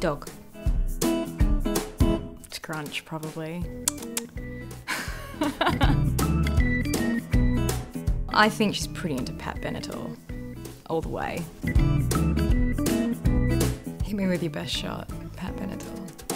Dog. It's crunch, probably. I think she's pretty into Pat Benatar, all the way. Hit me with your best shot, Pat Benatar.